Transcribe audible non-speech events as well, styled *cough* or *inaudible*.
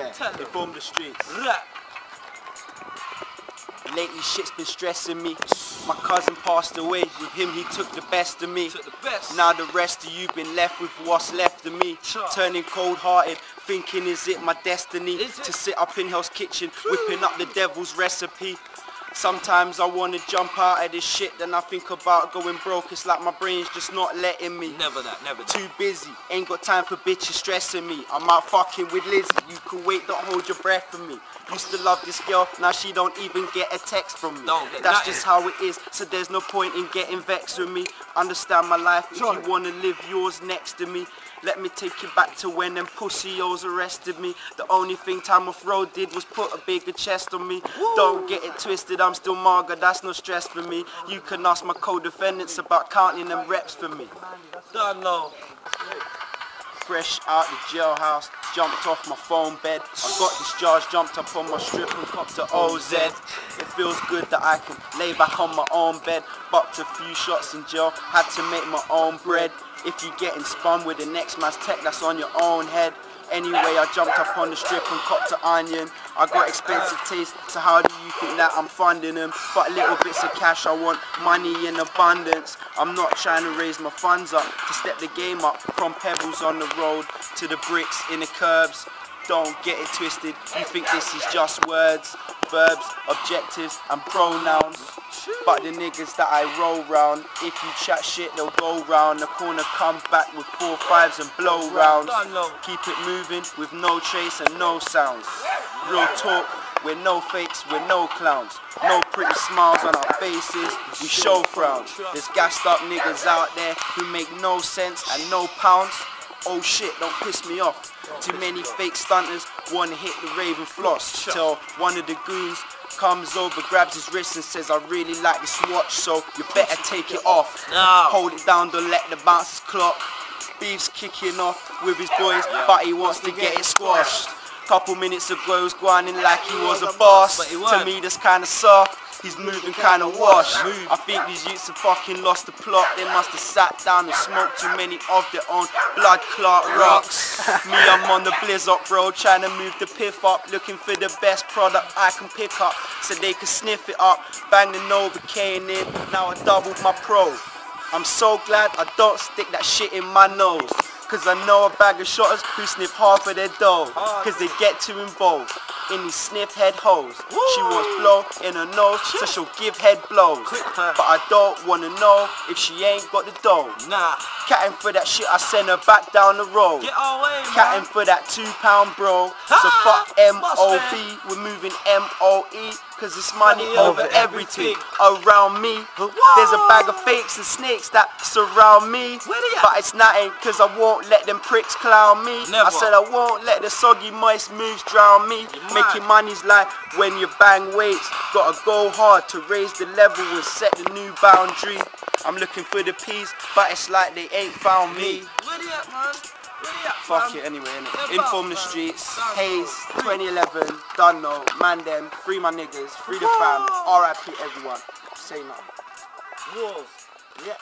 Yeah, inform the streets. Lately shit's been stressing me. My cousin passed away. With him he took the best of me. Took the best. Now the rest of you been left with what's left of me. Sure. Turning cold hearted, thinking is it my destiny Is it? to sit up in Hell's Kitchen, whipping up the devil's recipe. Sometimes I wanna jump out of this shit, then I think about going broke. It's like my brain's just not letting me. Never that, never that. Too busy, ain't got time for bitches stressing me. I'm out fucking with Lizzie, you can wait, don't hold your breath for me. Used to love this girl, now she don't even get a text from me. Don't get That's nothing. just how it is, so there's no point in getting vexed with me. Understand my life if you wanna live yours next to me. Let me take you back to when them pussios arrested me. The only thing Time Off Road did was put a bigger chest on me. Don't get it twisted, I'm still Marga, that's no stress for me. You can ask my co-defendants about counting them reps for me. Don't know. Fresh out the jailhouse, jumped off my phone bed. I got discharged, jumped up on my strip and copped to OZ. It feels good that I can lay back on my own bed. Bopped a few shots in jail, had to make my own bread. If you getting spun with the next man's tech, that's on your own head. Anyway, I jumped up on the strip and copped an onion. I got expensive taste, so how do you think that I'm funding them? But little bits of cash, I want money in abundance. I'm not trying to raise my funds up to step the game up from pebbles on the road to the bricks in the curbs. Don't get it twisted, you think this is just words, verbs, objectives and pronouns. But the niggas that I roll round, if you chat shit, they'll go round the corner, come back with four fives and blow rounds. Keep it moving with no trace and no sounds. Real talk with no fakes, with no clowns. No pretty smiles on our faces, we show frowns. There's gassed up niggas out there who make no sense and no pounds. Oh shit, don't piss me off. Too many fake stunters wanna hit the Raven floss. Till one of the goons comes over, grabs his wrist and says, I really like this watch, so you better take it off. No. Hold it down, don't let the bouncers clock. Beef's kicking off with his boys, but he wants to get it squashed. Couple minutes ago, he was grinding like he was a boss. To me, that's kinda soft. He's moving kinda washed. I think these youths have fucking lost the plot. They must have sat down and smoked too many of their own blood clot rocks. *laughs* me, I'm on the blizzard, bro, trying to move the piff up, looking for the best product I can pick up, so they can sniff it up. Bang the Novocaine in. Now I doubled my pro. I'm so glad I don't stick that shit in my nose. Cause I know a bag of shotters who sniff half of their dough. Cause they get too involved in these sniff head holes. She wants blow in her nose, so she'll give head blows. But I don't wanna know if she ain't got the dough. Nah. Catting for that shit, I send her back down the road. Get away. Catting for that two pound bro. So Ah, fuck M.O.B. Mustang. We're moving M.O.E. Cause it's money over everything around me. There's a bag of fakes and snakes that surround me. Where they at? But it's nothing cause I won't let them pricks clown me. I said I won't let the soggy moist moves drown me. Making money's like when you bang weights. Gotta go hard to raise the level and set the new boundary. I'm looking for the peace, but it's like they ain't found me. Where they at, man? Fuck it anyway, innit? The streets. Hayes, 2011, done no, man them, free my niggas, free the fam, RIP everyone. Say nothing. Wolves. Yeah.